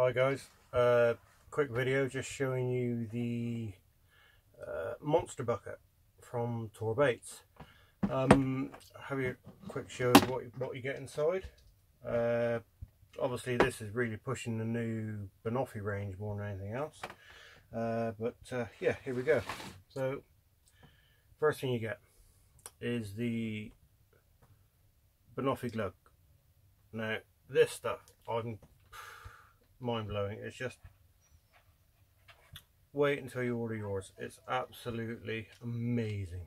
Hi guys, uh, quick video just showing you the uh, monster bucket from Tor Baits. Um, have you a quick show of what, what you get inside. Uh, obviously this is really pushing the new Banoffee range more than anything else. Uh, but uh, yeah, here we go. So first thing you get is the Banoffee glug. Now this stuff, I'm mind-blowing. It's just wait until you order yours. It's absolutely amazing.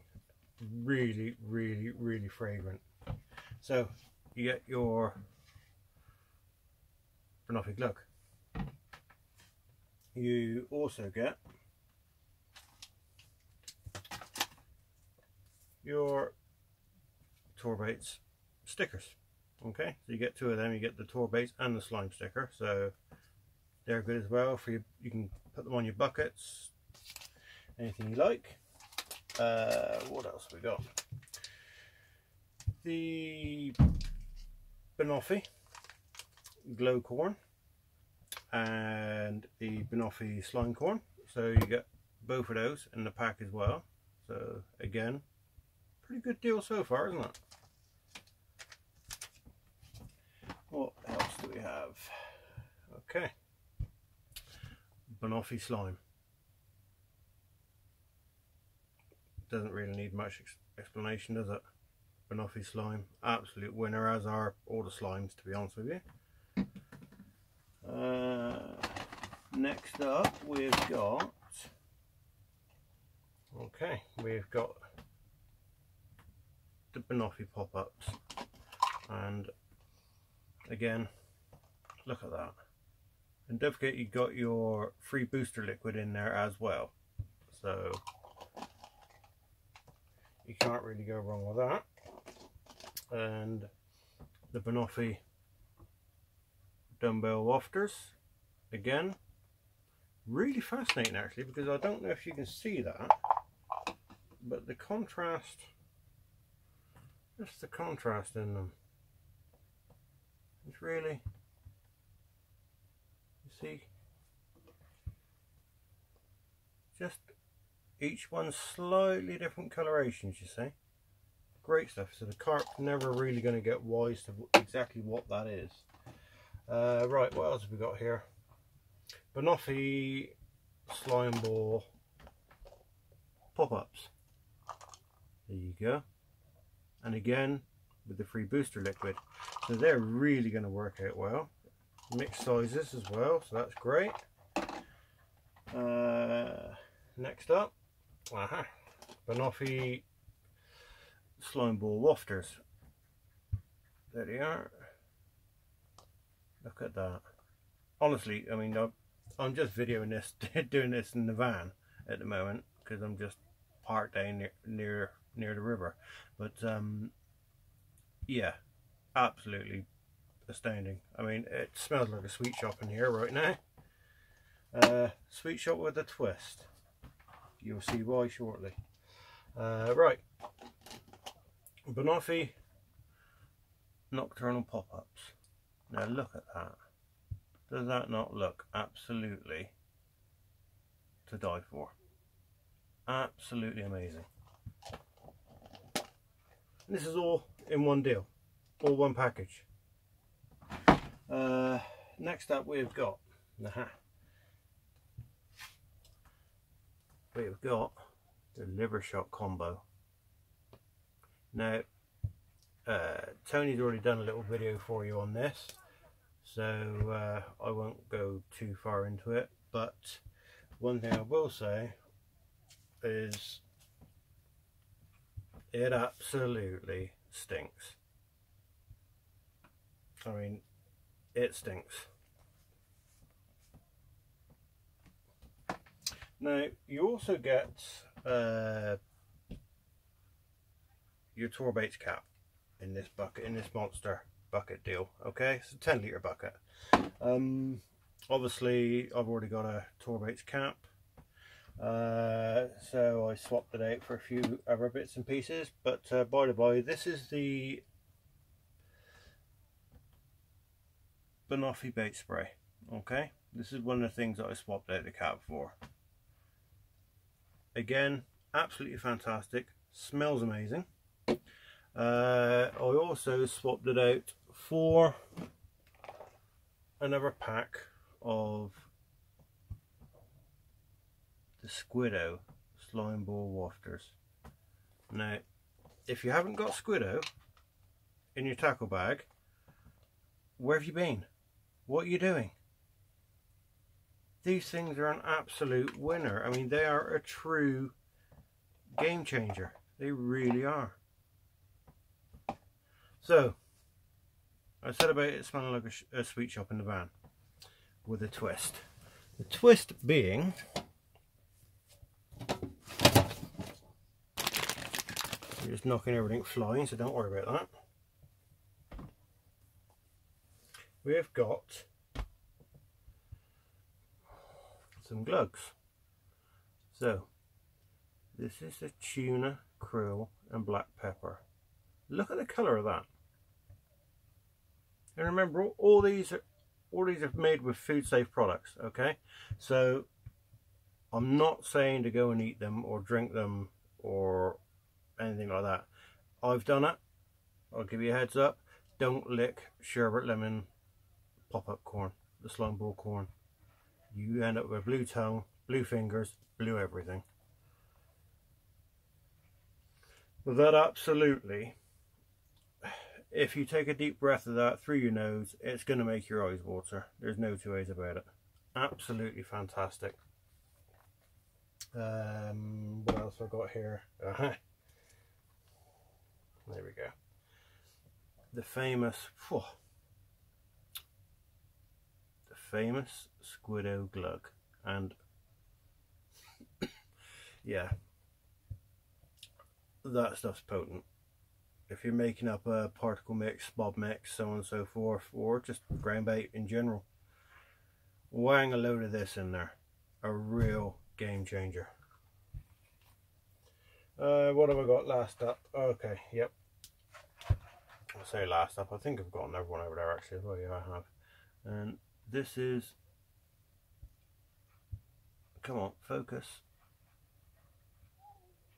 Really, really, really fragrant. So you get your Banoffee glug. You also get your Tor Baits stickers. Okay, so you get two of them. You get the Tor Baits and the slime sticker. So they're good as well for you. You can put them on your buckets, anything you like. Uh, what else we got? The Banoffee glow corn and the Banoffee slime corn. So you get both of those in the pack as well. So again, pretty good deal so far, isn't it? What else do we have? Okay. Banoffee slime. Doesn't really need much ex explanation, does it? Banoffee slime, absolute winner, as are all the slimes, to be honest with you. Uh, next up, we've got. Okay, we've got the Banoffee pop-ups, and again, look at that. And don't forget you got your free booster liquid in there as well. So you can't really go wrong with that. And the Banoffee dumbbell wafters, again, really fascinating actually because I don't know if you can see that, but the contrast, just the contrast in them, it's really see just each one slightly different colorations you see. Great stuff. So the carp never really going to get wise to exactly what that is. Uh, right what else have we got here? Banoffee slime ball pop-ups. There you go. And again with the free booster liquid. So they're really going to work out well mixed sizes as well, so that's great. Uh, next up, aha, Banoffee slime ball wafters. There they are. Look at that. Honestly, I mean, I'm just videoing this, doing this in the van at the moment because I'm just parked down near near near the river. But um, yeah, absolutely astounding. I mean, it smells like a sweet shop in here right now. Uh, sweet shop with a twist. You'll see why shortly. Uh, right. Banoffee nocturnal pop-ups. Now look at that. Does that not look absolutely to die for? Absolutely amazing. And this is all in one deal. All one package. Uh, next up we've got uh we've got the liver shot combo. Now uh, Tony's already done a little video for you on this so uh, I won't go too far into it but one thing I will say is it absolutely stinks. I mean it stinks. Now you also get uh, your Baits cap in this bucket, in this monster bucket deal. Okay, it's a 10 litre bucket. Um, obviously, I've already got a Tor Baits cap, uh, so I swapped it out for a few other bits and pieces. But uh, by the by, this is the Banoffee bait spray. Okay, this is one of the things that I swapped out the cap for. Again, absolutely fantastic. Smells amazing. Uh, I also swapped it out for another pack of the Squiddo slime ball wafters. Now, if you haven't got Squiddo in your tackle bag, where have you been? What are you doing? These things are an absolute winner. I mean, they are a true game changer. They really are. So, I said about it smelling like a, a sweet shop in the van with a twist. The twist being You're just knocking everything flying, so don't worry about that. We've got some glugs. So, this is a tuna, krill and black pepper. Look at the colour of that. And remember, all these are all these are made with food safe products, okay? So I'm not saying to go and eat them or drink them or anything like that. I've done it. I'll give you a heads up. Don't lick sherbet lemon pop-up corn, the slime ball corn. You end up with blue tongue, blue fingers, blue everything. But that absolutely, if you take a deep breath of that through your nose, it's going to make your eyes water. There's no two ways about it. Absolutely fantastic. Um, what else I got here? Uh -huh. There we go. The famous, famous Squiddo glug. And yeah, that stuff's potent. If you're making up a particle mix, bob mix, so on and so forth, or just ground bait in general, wang a load of this in there. A real game changer. Uh, what have I got last up? Okay, yep. I say last up, I think I've got another one over there actually well, yeah I have. And this is, come on, focus,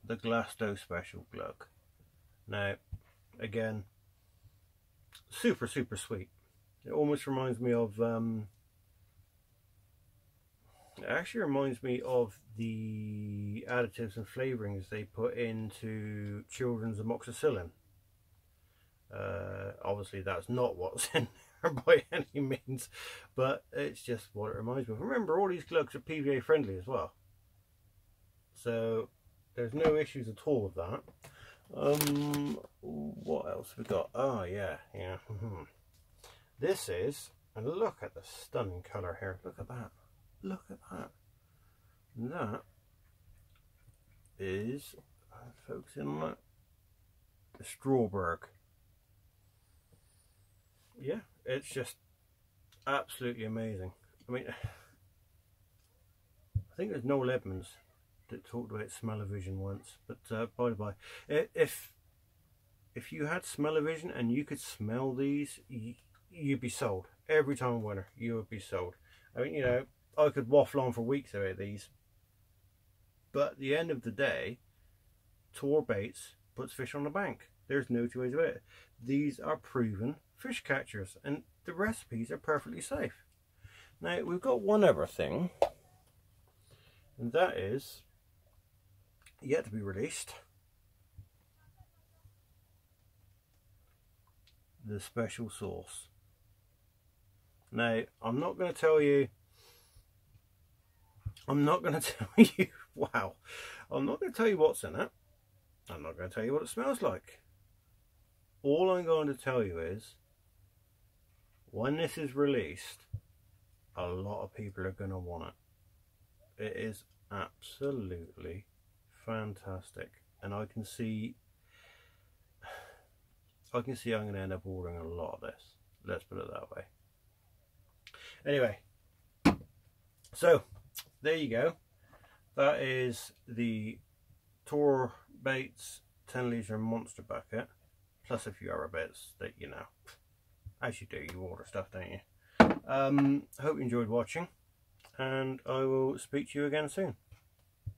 the Glasto Special Glug. Now, again, super, super sweet. It almost reminds me of, um, it actually reminds me of the additives and flavorings they put into children's amoxicillin. Uh, obviously, that's not what's in by any means, but it's just what it reminds me of. Remember, all these glugs are PVA friendly as well. So, there's no issues at all with that. Um, what else we got? Oh, yeah, yeah. this is, and look at the stunning colour here. Look at that. Look at that. That is, focusing on that, the Strawberg yeah, it's just absolutely amazing. I mean, I think there's Noel Edmonds that talked about smell-o-vision once, but uh, by the by, if if you had smell-o-vision and you could smell these, you'd be sold. Every time winter, you would be sold. I mean, you know, I could waffle on for weeks about these, but at the end of the day, Tor Baits puts fish on the bank. There's no two ways about it. These are proven fish catchers and the recipes are perfectly safe. Now we've got one other thing and that is yet to be released. The special sauce. Now I'm not going to tell you I'm not going to tell you wow I'm not going to tell you what's in it I'm not going to tell you what it smells like all I'm going to tell you is when this is released, a lot of people are going to want it. It is absolutely fantastic. And I can see, I can see I'm going to end up ordering a lot of this. Let's put it that way. Anyway, so there you go. That is the Tor Baits 10 litre monster bucket, plus a few other bits that, you know, as you do, you order stuff, don't you? Um, hope you enjoyed watching and I will speak to you again soon.